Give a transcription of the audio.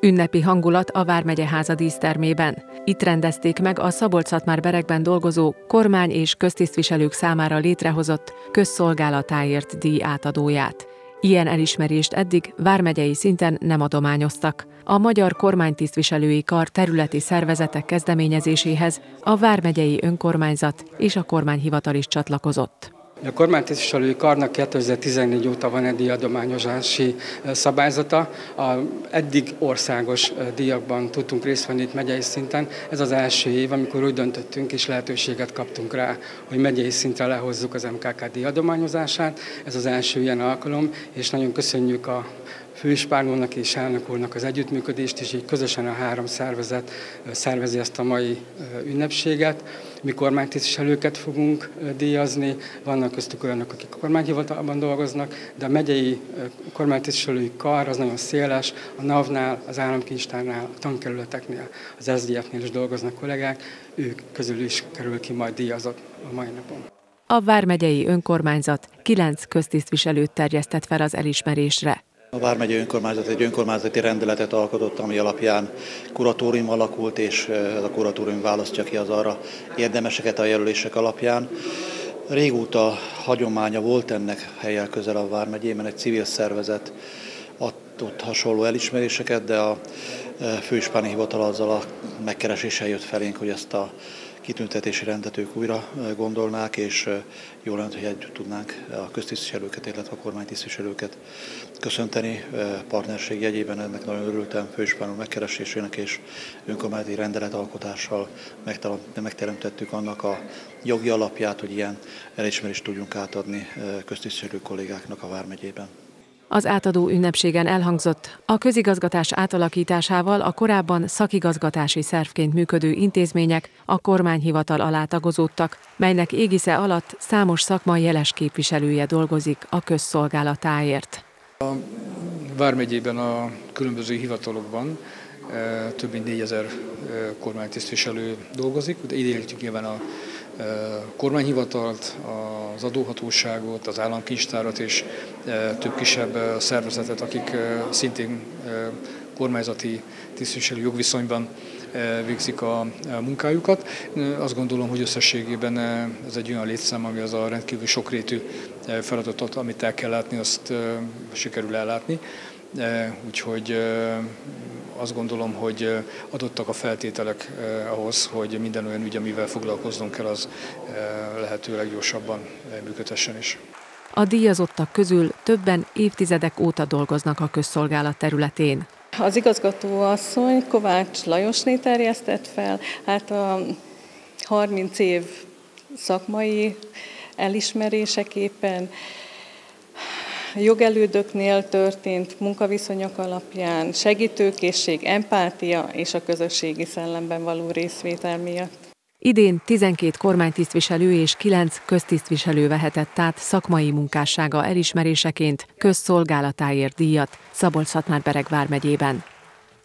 Ünnepi hangulat a Vármegye háza dísztermében. Itt rendezték meg a szabolcs berekben dolgozó kormány és köztisztviselők számára létrehozott közszolgálatáért díj átadóját. Ilyen elismerést eddig vármegyei szinten nem adományoztak. A Magyar Kormánytisztviselői Kar területi szervezetek kezdeményezéséhez a Vármegyei Önkormányzat és a kormányhivatal is csatlakozott. A kormánytisztviselői karnak 2014 óta van egy díjadományozási szabályzata. A eddig országos díjakban tudtunk részt venni itt megyei szinten. Ez az első év, amikor úgy döntöttünk és lehetőséget kaptunk rá, hogy megyei szintre lehozzuk az MKK díjadományozását. Ez az első ilyen alkalom, és nagyon köszönjük a főispánónak és elnök úrnak az együttműködést, és így közösen a három szervezet szervezi ezt a mai ünnepséget. Mi kormánytisztviselőket fogunk díjazni, vannak köztük olyanok, akik a kormányhivatalban dolgoznak, de a megyei kormánytisztviselői kar az nagyon széles, a NAV-nál, az államkincstárnál, a tankerületeknél, az SZDF-nél is dolgoznak kollégák, ők közül is kerül ki majd díjazott a mai napon. A Vármegyei Önkormányzat kilenc köztisztviselőt terjesztett fel az elismerésre. A Vármegye önkormányzat egy önkormányzati rendeletet alkotott, ami alapján kuratórium alakult, és a kuratórium választja ki az arra érdemeseket a jelölések alapján. Régóta hagyománya volt ennek helyel közel a Vármegyében, egy civil szervezet adott hasonló elismeréseket, de a főispáni hivatal azzal a megkereséssel jött felénk, hogy ezt a kitüntetési rendet ők újra gondolnák, és jó lenne, hogy együtt tudnánk a köztisztviselőket, illetve a kormánytisztviselőket köszönteni. Partnerség jegyében ennek nagyon örültem főispánul megkeresésének, és önkormányzati rendeletalkotással megteremtettük annak a jogi alapját, hogy ilyen elismerést tudjunk átadni köztisztviselő kollégáknak a Vármegyében. Az átadó ünnepségen elhangzott, a közigazgatás átalakításával a korábban szakigazgatási szervként működő intézmények a kormányhivatal alá tagozódtak, melynek égisze alatt számos szakmai jeles képviselője dolgozik a közszolgálatáért. A Vármegyében a különböző hivatalokban eh, több mint 4000 eh, kormánytisztviselő dolgozik, de ide nyilván a kormányhivatalt, az adóhatóságot, az államkincstárat és több kisebb szervezetet, akik szintén kormányzati tisztviselő jogviszonyban végzik a munkájukat. Azt gondolom, hogy összességében ez egy olyan létszám, ami az a rendkívül sokrétű feladatot, amit el kell látni, azt sikerül ellátni. Úgyhogy azt gondolom, hogy adottak a feltételek ahhoz, hogy minden olyan ügy, amivel foglalkoznunk kell, az lehetőleg gyorsabban működhessen is. A díjazottak közül többen évtizedek óta dolgoznak a közszolgálat területén. Az igazgató asszony Kovács Lajosné terjesztett fel, hát a 30 év szakmai elismeréseképpen jogelődöknél történt munkaviszonyok alapján segítőkészség, empátia és a közösségi szellemben való részvétel miatt. Idén 12 kormánytisztviselő és 9 köztisztviselő vehetett át szakmai munkássága elismeréseként közszolgálatáért díjat Szabolcs-Szatmár-Bereg vármegyében.